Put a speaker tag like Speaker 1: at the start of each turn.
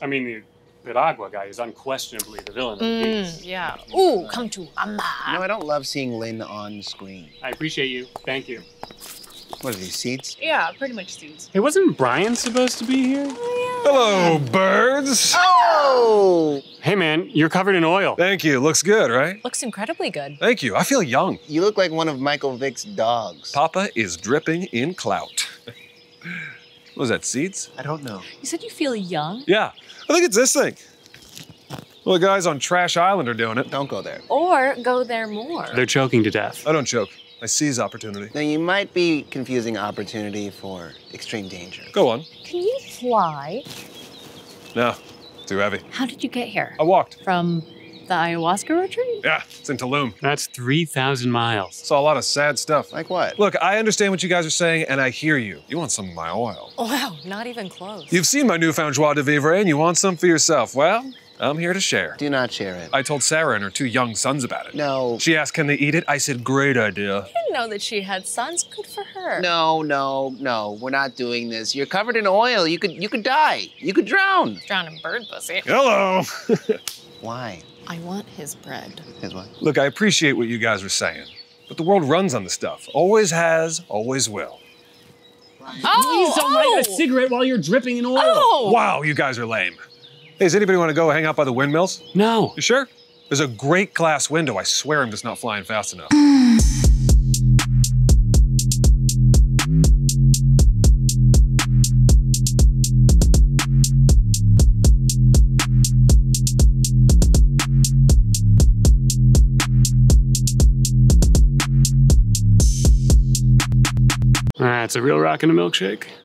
Speaker 1: I mean, the Piragua guy is unquestionably the villain of the
Speaker 2: Mm, yeah. Ooh, come to mama.
Speaker 3: No, I don't love seeing Lin on screen.
Speaker 1: I appreciate you. Thank you.
Speaker 3: What are these seats?
Speaker 2: Yeah, pretty much seeds.
Speaker 1: Hey, wasn't Brian supposed to be here? Oh, yeah.
Speaker 4: Hello, birds.
Speaker 3: Oh!
Speaker 1: Hey, man, you're covered in oil.
Speaker 4: Thank you. Looks good, right?
Speaker 2: Looks incredibly good.
Speaker 4: Thank you. I feel young.
Speaker 3: You look like one of Michael Vick's dogs.
Speaker 4: Papa is dripping in clout. what was that, seeds?
Speaker 3: I don't know.
Speaker 2: You said you feel young?
Speaker 4: Yeah. I think it's this thing. Well, the guys on Trash Island are doing it.
Speaker 3: Don't go there.
Speaker 2: Or go there more.
Speaker 1: They're choking to death.
Speaker 4: I don't choke. I seize opportunity.
Speaker 3: Now, you might be confusing opportunity for extreme danger.
Speaker 4: Go on.
Speaker 2: Can you fly?
Speaker 4: No, too heavy.
Speaker 2: How did you get here?
Speaker 4: I walked.
Speaker 2: From the ayahuasca retreat?
Speaker 4: Yeah, it's in Tulum.
Speaker 1: That's 3,000 miles.
Speaker 4: Saw a lot of sad stuff.
Speaker 3: Like what?
Speaker 4: Look, I understand what you guys are saying, and I hear you. You want some of my oil.
Speaker 2: Wow, not even close.
Speaker 4: You've seen my newfound joie de vivre, and you want some for yourself. Well, I'm here to share.
Speaker 3: Do not share it.
Speaker 4: I told Sarah and her two young sons about it.
Speaker 3: No.
Speaker 4: She asked, can they eat it? I said, great idea.
Speaker 2: I didn't know that she had sons. Good for her.
Speaker 3: No, no, no. We're not doing this. You're covered in oil. You could you could die. You could drown.
Speaker 2: Drown in bird pussy.
Speaker 4: Hello.
Speaker 3: Why?
Speaker 2: I want his bread.
Speaker 3: His what?
Speaker 4: Look, I appreciate what you guys are saying, but the world runs on this stuff. Always has, always will.
Speaker 2: Oh, Please don't oh. Light a oh!
Speaker 1: cigarette while you're dripping in oil.
Speaker 2: Oh!
Speaker 4: Wow, you guys are lame. Hey, does anybody want to go hang out by the windmills?
Speaker 1: No.
Speaker 4: You sure? There's a great glass window. I swear I'm just not flying fast enough.
Speaker 1: That's a real rock and a milkshake.